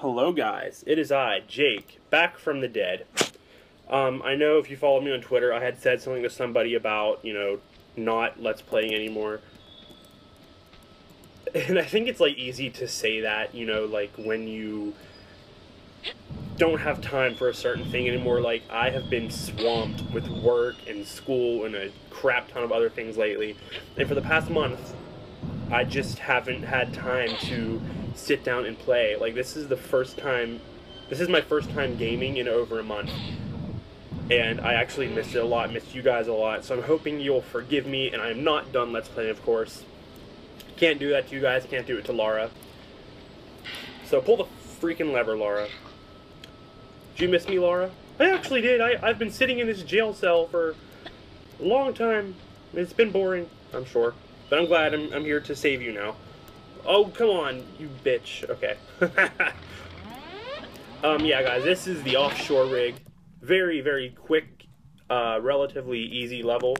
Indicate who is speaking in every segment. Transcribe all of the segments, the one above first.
Speaker 1: Hello, guys. It is I, Jake, back from the dead. Um, I know if you followed me on Twitter, I had said something to somebody about, you know, not Let's Playing anymore. And I think it's, like, easy to say that, you know, like, when you don't have time for a certain thing anymore. Like, I have been swamped with work and school and a crap ton of other things lately. And for the past month, I just haven't had time to sit down and play. Like this is the first time this is my first time gaming in over a month. And I actually missed it a lot, missed you guys a lot. So I'm hoping you'll forgive me and I'm not done Let's Play, of course. Can't do that to you guys, can't do it to Laura. So pull the freaking lever, Laura. Did you miss me, Laura? I actually did. I, I've been sitting in this jail cell for a long time. It's been boring, I'm sure. But I'm glad I'm, I'm here to save you now. Oh, come on, you bitch. Okay. um, yeah, guys, this is the offshore rig. Very, very quick, uh, relatively easy level.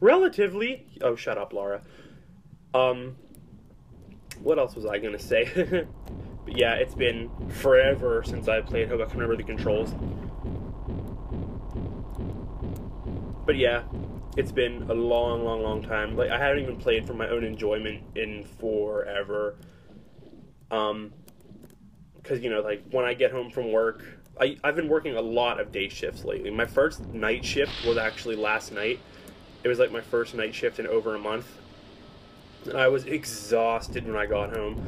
Speaker 1: Relatively... Oh, shut up, Laura. Um, what else was I gonna say? but yeah, it's been forever since I played Hope I can remember the controls. But yeah, it's been a long, long, long time. Like I haven't even played for my own enjoyment in forever. Um, because you know, like when I get home from work, I I've been working a lot of day shifts lately. My first night shift was actually last night. It was like my first night shift in over a month, and I was exhausted when I got home.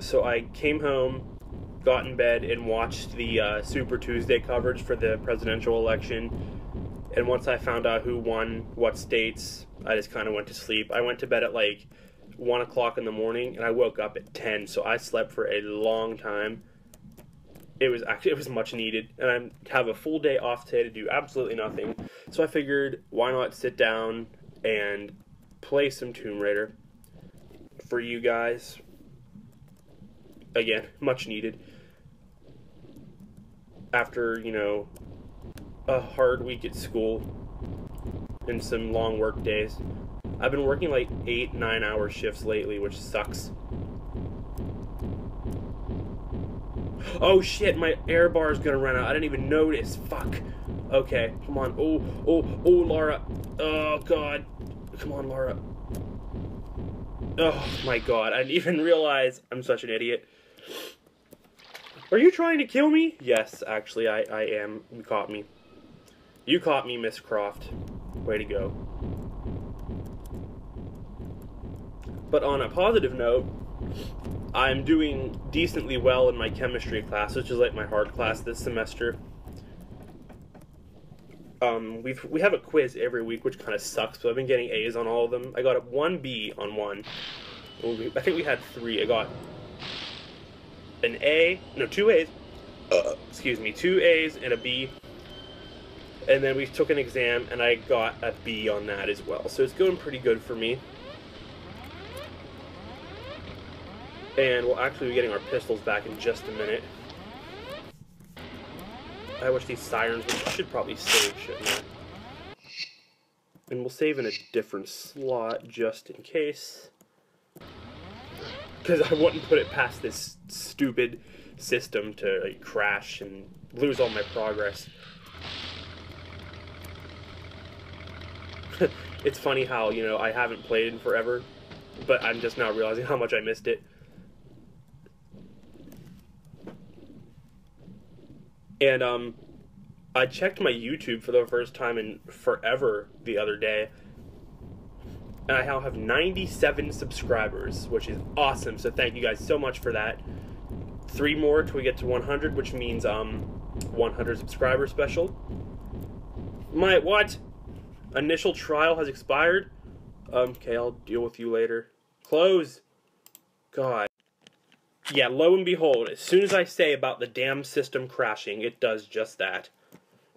Speaker 1: So I came home, got in bed, and watched the uh, Super Tuesday coverage for the presidential election and once I found out who won what states, I just kind of went to sleep. I went to bed at like one o'clock in the morning, and I woke up at ten. So I slept for a long time. It was actually it was much needed, and I have a full day off today to do absolutely nothing. So I figured, why not sit down and play some Tomb Raider for you guys? Again, much needed. After you know a hard week at school and some long work days. I've been working like eight, nine hour shifts lately, which sucks. Oh shit, my air bar is gonna run out. I didn't even notice. Fuck. Okay, come on. Oh, oh, oh, Laura. Oh, God. Come on, Laura. Oh, my God. I didn't even realize I'm such an idiot. Are you trying to kill me? Yes, actually, I, I am. You caught me. You caught me, Miss Croft. Way to go. But on a positive note, I'm doing decently well in my chemistry class, which is like my hard class this semester. Um, we've we have a quiz every week, which kind of sucks. But I've been getting A's on all of them. I got a one B on one. I think we had three. I got an A, no, two A's. Uh, excuse me, two A's and a B and then we took an exam and I got a B on that as well. So it's going pretty good for me. And we'll actually be getting our pistols back in just a minute. I wish these sirens should probably save, shouldn't? And we'll save in a different slot just in case. Because I wouldn't put it past this stupid system to like, crash and lose all my progress. It's funny how, you know, I haven't played in forever, but I'm just now realizing how much I missed it. And, um, I checked my YouTube for the first time in forever the other day. And I now have 97 subscribers, which is awesome. So thank you guys so much for that. Three more till we get to 100, which means um 100 subscriber special. My what? Initial trial has expired. Um, okay, I'll deal with you later. Close. God. Yeah, lo and behold, as soon as I say about the damn system crashing, it does just that.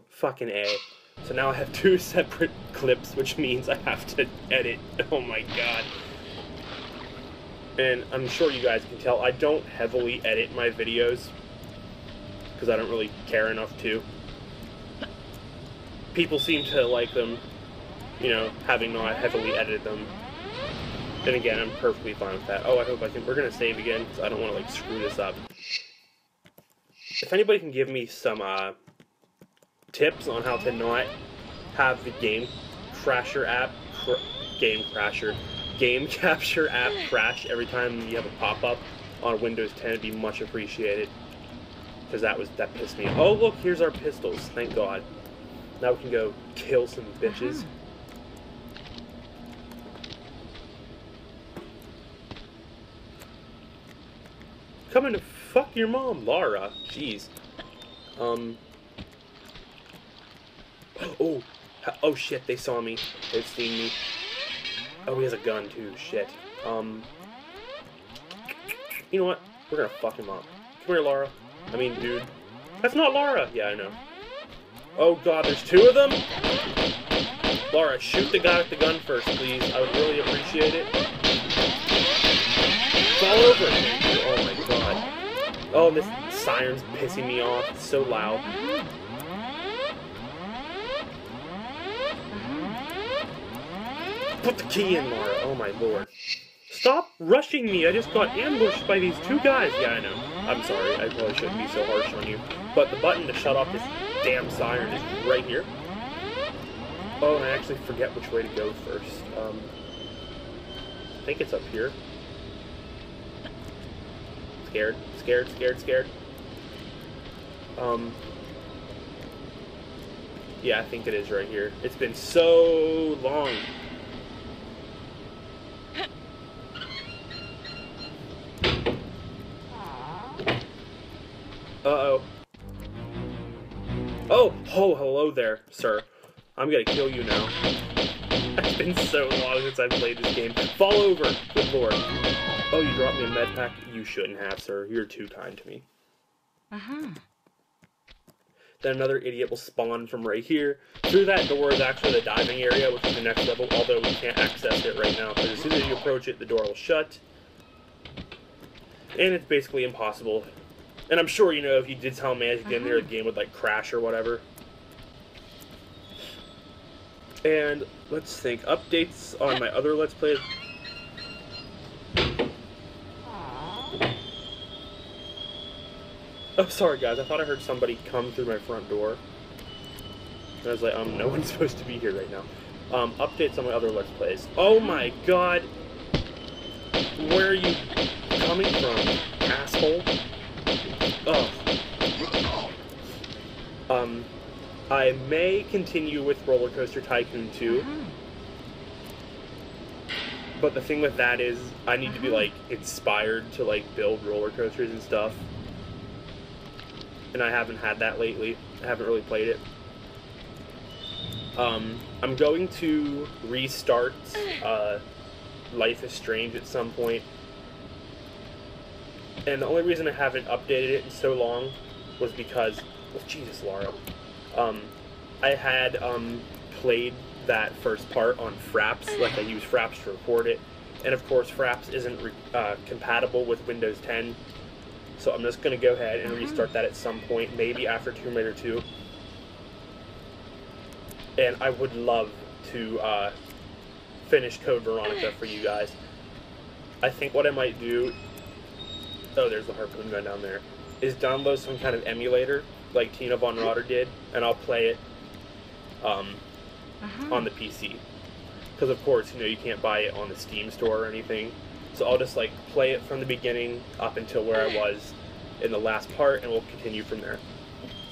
Speaker 1: Fucking A. So now I have two separate clips, which means I have to edit. Oh my god. And I'm sure you guys can tell, I don't heavily edit my videos. Because I don't really care enough to. People seem to like them you know, having not heavily edited them. Then again, I'm perfectly fine with that. Oh, I hope I can. We're gonna save again because I don't want to like screw this up. if anybody can give me some uh, tips on how to not have the game crasher app cr- game crasher game capture app crash every time you have a pop-up on Windows 10 it'd be much appreciated because that was that pissed me off. Oh look, here's our pistols. Thank God. Now we can go kill some bitches. Coming to fuck your mom, Lara. Jeez. Um. Oh, oh shit! They saw me. They've seen me. Oh, he has a gun too. Shit. Um. You know what? We're gonna fuck him up. Come here, Lara. I mean, dude. That's not Lara! Yeah, I know. Oh god, there's two of them. Lara, shoot the guy with the gun first, please. I would really appreciate it. Fall over. Oh this siren's pissing me off. It's so loud. Put the key in, Laura. Oh my lord. Stop rushing me! I just got ambushed by these two guys. Yeah, I know. I'm sorry. I probably shouldn't be so harsh on you. But the button to shut off this damn siren is right here. Oh, and I actually forget which way to go first. Um, I think it's up here. Scared, scared, scared, scared. Um, yeah, I think it is right here. It's been so long. Uh-oh. Oh, oh, hello there, sir. I'm gonna kill you now. It's been so long since I've played this game. Fall over! Good lord. Oh, you dropped me a med pack? You shouldn't have, sir. You're too kind to me.
Speaker 2: Uh-huh.
Speaker 1: Then another idiot will spawn from right here. Through that door is actually the diving area, which is the next level, although we can't access it right now, because as soon as you approach it, the door will shut. And it's basically impossible. And I'm sure, you know, if you did tell Magic in there, the game would, like, crash or whatever. And, let's think, updates on my other Let's Plays. Oh, sorry guys, I thought I heard somebody come through my front door. And I was like, um, no one's supposed to be here right now. Um, updates on my other Let's Plays. Oh my god! Where are you coming from, asshole? Oh. Um, I may continue with Roller Coaster Tycoon 2.
Speaker 2: Uh-huh.
Speaker 1: But the thing with that is, I need to be like inspired to like build roller coasters and stuff. And I haven't had that lately. I haven't really played it. Um, I'm going to restart uh, Life is Strange at some point. And the only reason I haven't updated it in so long was because, well, Jesus, Laura. Um, I had um, played that first part on Fraps, like I use Fraps to record it, and of course Fraps isn't re- uh, compatible with Windows 10, so I'm just gonna go ahead and restart that at some point, maybe after Tomb Raider 2. And I would love to uh, finish Code Veronica for you guys. I think what I might do, oh, there's the harpoon gun down there, is download some kind of emulator like Tina Von Rotter did, and I'll play it. Um,
Speaker 2: Uh-huh.
Speaker 1: on the PC. Because of course, you know, you can't buy it on the Steam store or anything. So I'll just like play it from the beginning up until where I was in the last part, and we'll continue from there.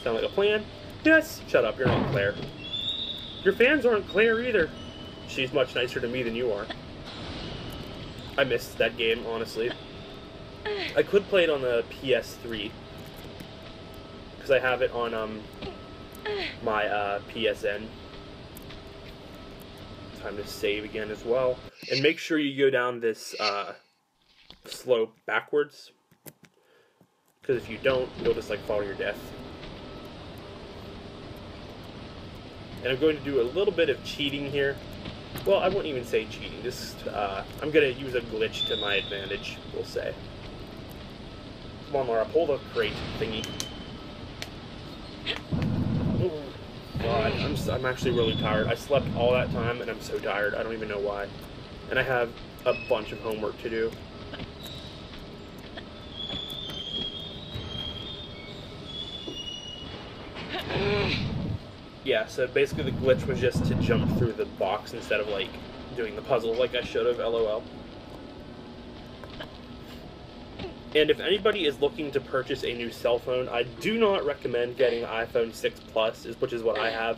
Speaker 1: Sound like a plan? Yes. Shut up. You're not Claire. Your fans aren't Claire either. She's much nicer to me than you are. I missed that game, honestly. I could play it on the PS3 because I have it on um my uh, PSN time to save again as well. And make sure you go down this uh, slope backwards. Because if you don't, you'll just like fall to your death. And I'm going to do a little bit of cheating here. Well, I wouldn't even say cheating. Just, uh, I'm going to use a glitch to my advantage, we'll say. Come on, Laura, pull the crate thingy. God, I'm, so, I'm actually really tired. I slept all that time, and I'm so tired. I don't even know why. And I have a bunch of homework to do. yeah, so basically the glitch was just to jump through the box instead of, like, doing the puzzle like I should have, lol. And if anybody is looking to purchase a new cell phone, I do not recommend getting iPhone 6 Plus, which is what I have.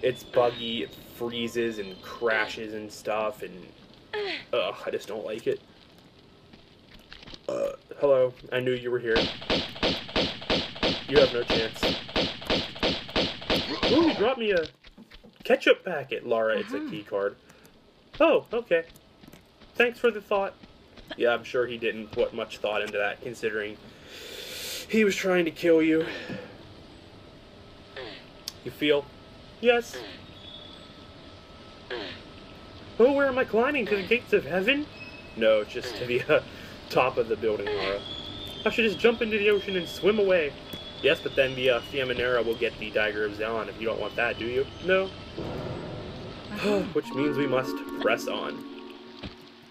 Speaker 1: It's buggy, it freezes and crashes and stuff, and ugh, I just don't like it. Uh, hello, I knew you were here. You have no chance. Ooh, you brought me a ketchup packet, Laura. It's a
Speaker 2: Uh-huh.
Speaker 1: key card. Oh, okay. Thanks for the thought. Yeah, I'm sure he didn't put much thought into that, considering he was trying to kill you. You feel? Yes. Oh, where am I climbing? To the gates of heaven? No, just to the uh, top of the building, Laura. I should just jump into the ocean and swim away. Yes, but then the uh, Fiamma Nera will get the Dagger of Xian if you don't want that, do you? No. Which means we must press on.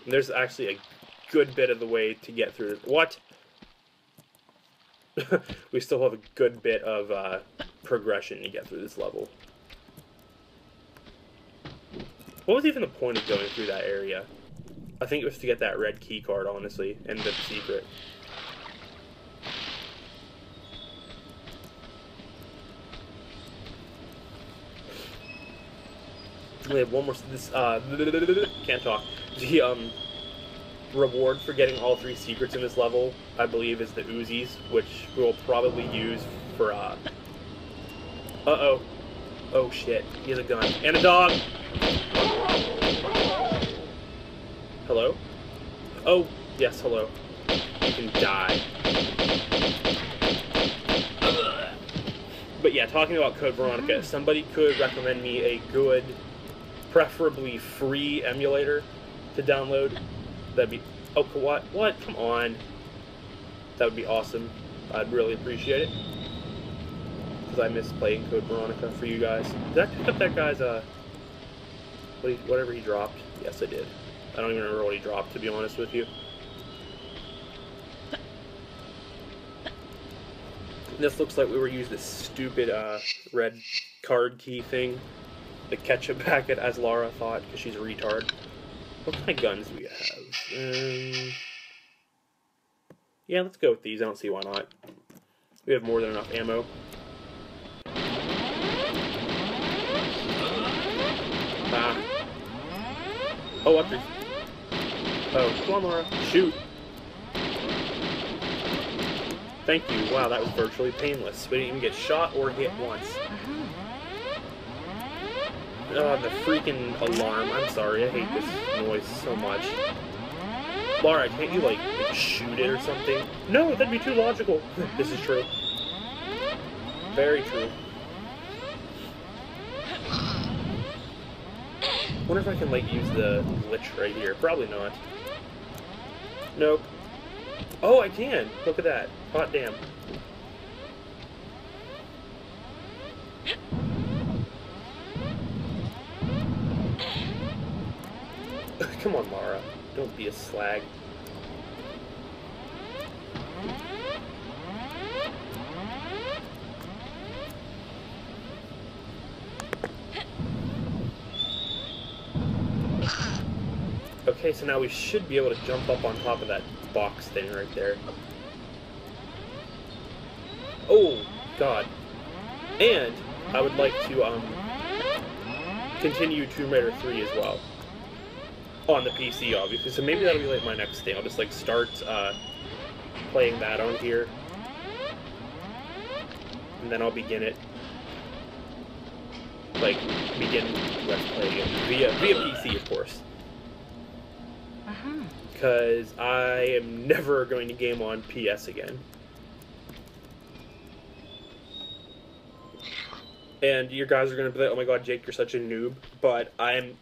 Speaker 1: There's actually a good bit of the way to get through. What? we still have a good bit of uh, progression to get through this level. What was even the point of going through that area? I think it was to get that red key card, honestly, and the secret. We have one more. This uh, can't talk. The um reward for getting all three secrets in this level, I believe, is the Uzis, which we'll probably use for uh. Uh oh. Shit! He has a gun and a dog. Hello. Oh yes, hello. You can die. But yeah, talking about Code Veronica, somebody could recommend me a good preferably free emulator to download. That'd be oh what what come on. That would be awesome. I'd really appreciate it because I miss playing Code Veronica for you guys. Did I pick up that guy's uh whatever he dropped? Yes, I did. I don't even remember what he dropped to be honest with you. This looks like we were using this stupid uh, red card key thing the ketchup packet, as Laura thought, because she's a retard. What kind of guns do we have? Um, yeah, let's go with these. I don't see why not. We have more than enough ammo. Ah. Oh, up there. Oh, come. Shoot. Thank you. Wow, that was virtually painless. We didn't even get shot or hit once. Oh, the freaking alarm. I'm sorry, I hate this noise so much. Laura, can't you, like, shoot it or something? No, that'd be too logical. this is true. Very true. wonder if I can, like, use the glitch right here. Probably not. Nope. Oh, I can! Look at that. Hot damn. Come on, Mara. Don't be a slag. Okay, so now we should be able to jump up on top of that box thing right there. Oh, God. And I would like to um, continue Tomb Raider 3 as well. On the PC, obviously. So maybe that'll be like my next thing. I'll just like start uh, playing that on here. And then I'll begin it. Like, begin Let's Play again. Via, via PC, of course.
Speaker 2: Uh-huh.
Speaker 1: Because I am never going to game on PS again. And you guys are going to be like, "Oh my god, Jake, you're such a noob." But I'm,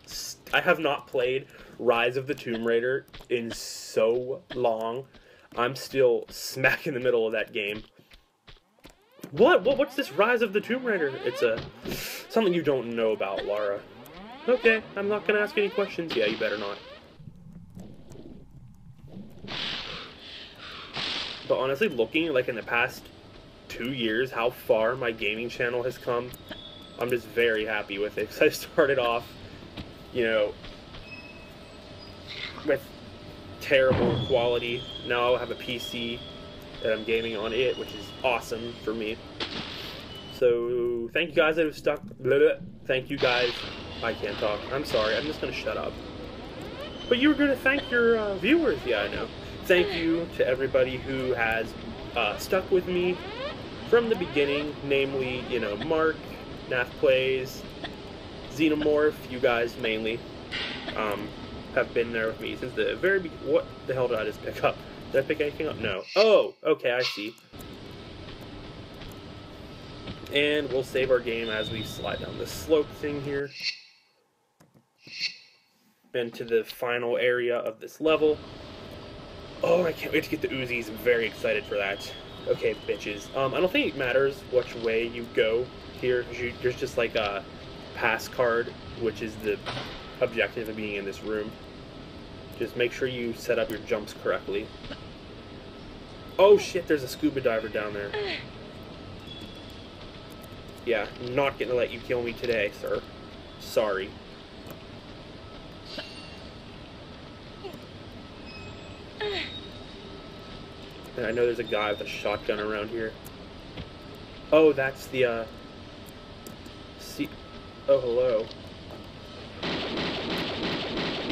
Speaker 1: I have not played Rise of the Tomb Raider in so long. I'm still smack in the middle of that game. What? What? What's this Rise of the Tomb Raider? It's a something you don't know about, Lara. Okay, I'm not to ask any questions. Yeah, you better not. But honestly, looking like in the past two years, how far my gaming channel has come, I'm just very happy with it because I started off, you know, with terrible quality. Now I have a PC that I'm gaming on it, which is awesome for me. So thank you guys that have stuck. Blah, blah. Thank you guys. I can't talk. I'm sorry. I'm just gonna shut up. But you were gonna thank your uh, viewers. Yeah, I know. Thank you to everybody who has uh, stuck with me from the beginning. Namely, you know, Mark, Nath Plays, Xenomorph. You guys mainly um, have been there with me since the very. Be- what the hell did I just pick up? Did I pick anything up? No. Oh, okay. I see and we'll save our game as we slide down the slope thing here and to the final area of this level. Oh, I can't wait to get the Uzis. I'm very excited for that. Okay, bitches. Um, I don't think it matters which way you go here. There's just like a pass card, which is the objective of being in this room. Just make sure you set up your jumps correctly. Oh shit, there's a scuba diver down there. Yeah, not gonna let you kill me today, sir. Sorry. And I know there's a guy with a shotgun around here. Oh, that's the, uh... See... Oh, hello.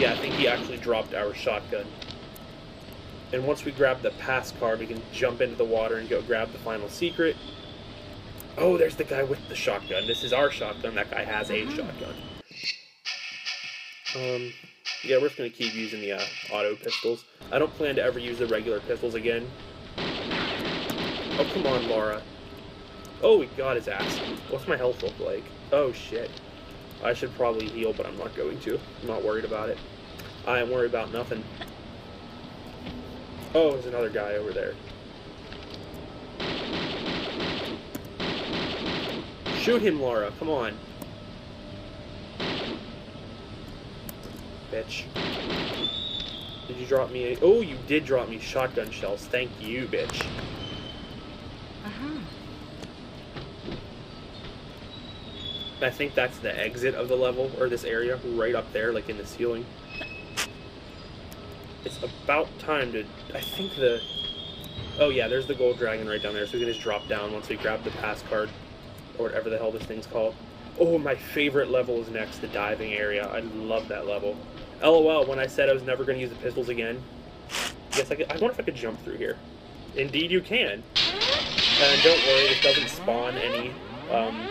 Speaker 1: Yeah, I think he actually dropped our shotgun. And once we grab the pass card, we can jump into the water and go grab the final secret. Oh, there's the guy with the shotgun. This is our shotgun. That guy has a shotgun. Um, yeah, we're just gonna keep using the uh, auto pistols. I don't plan to ever use the regular pistols again. Oh, come on, Laura. Oh, we got his ass. What's my health look like? Oh, shit. I should probably heal, but I'm not going to. I'm not worried about it. I am worried about nothing. Oh, there's another guy over there. Shoot him, Laura. Come on. Bitch. Did you drop me a... Oh, you did drop me shotgun shells. Thank you, bitch.
Speaker 2: Uh-huh.
Speaker 1: I think that's the exit of the level, or this area, right up there, like in the ceiling. It's about time to... I think the... Oh yeah, there's the gold dragon right down there, so we can just drop down once we grab the pass card or whatever the hell this thing's called. Oh, my favorite level is next, the diving area. I love that level. LOL, when I said I was never going to use the pistols again, yes, I, could, I wonder if I could jump through here. Indeed, you can. And don't worry, this doesn't spawn any um,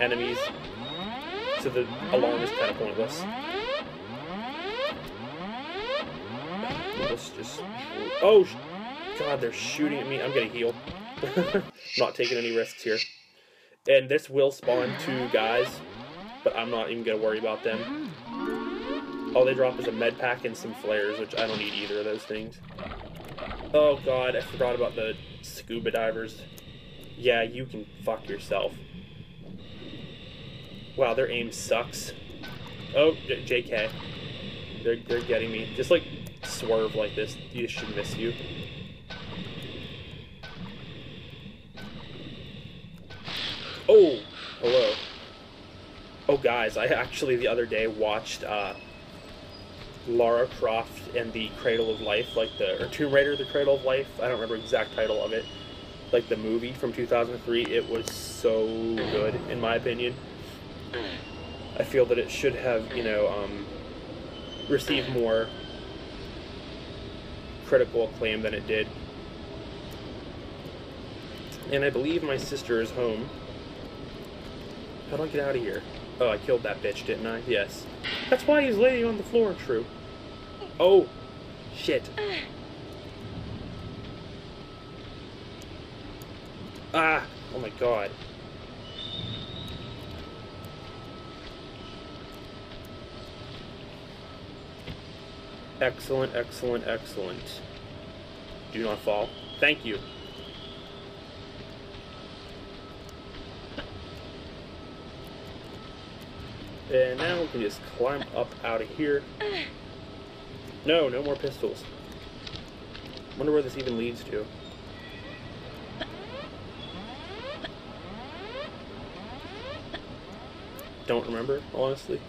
Speaker 1: enemies, so the alarm is kind of pointless. Let's just... Oh, God, they're shooting at me. I'm gonna heal. not taking any risks here. And this will spawn two guys, but I'm not even gonna worry about them. All they drop is a med pack and some flares, which I don't need either of those things. Oh god, I forgot about the scuba divers. Yeah, you can fuck yourself. Wow, their aim sucks. Oh, JK. They're, they're getting me. Just like swerve like this, you should miss you. Oh, hello. Oh, guys, I actually the other day watched uh, Lara Croft and the Cradle of Life, like the or Tomb Raider: The Cradle of Life. I don't remember exact title of it, like the movie from 2003. It was so good, in my opinion. I feel that it should have, you know, um, received more critical acclaim than it did. And I believe my sister is home. How do I get out of here? Oh, I killed that bitch, didn't I? Yes. That's why he's laying on the floor, true. Oh, shit. Ah, oh my god. Excellent, excellent, excellent. Do not fall. Thank you. And now we can just climb up out of here. No, no more pistols. Wonder where this even leads to. don't remember, honestly.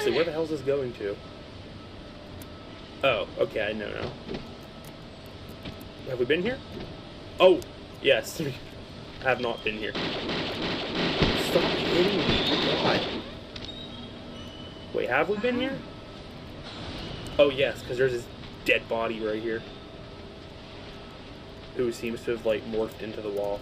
Speaker 1: Seriously, where the hell is this going to? Oh, okay, I know now. Have we been here? Oh, yes. we have not been here. Stop hitting me, God. Wait, have we been here? Oh, yes, because there's this dead body right here. Who seems to have, like, morphed into the wall.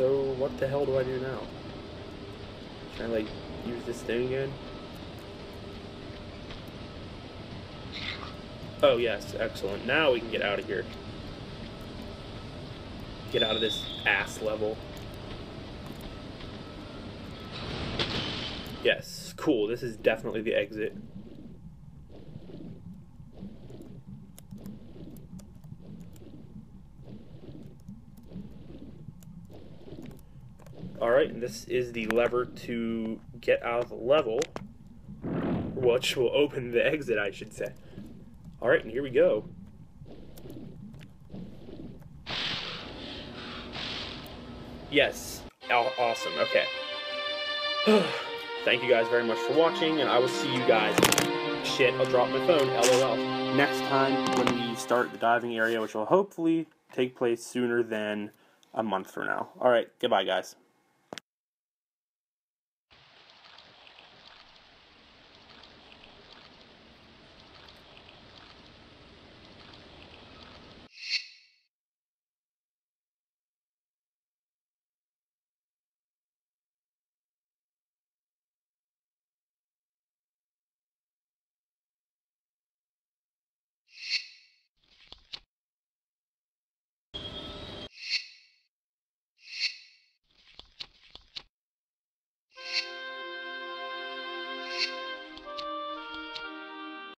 Speaker 1: So, what the hell do I do now? Should I, like, use this thing again? Oh, yes, excellent. Now we can get out of here. Get out of this ass level. Yes, cool. This is definitely the exit. Alright, and this is the lever to get out of the level, which will open the exit, I should say. Alright, and here we go. Yes, Aw- awesome, okay. Thank you guys very much for watching, and I will see you guys. Shit, I'll drop my phone, lol. Next time when we start the diving area, which will hopefully take place sooner than a month from now. Alright, goodbye, guys.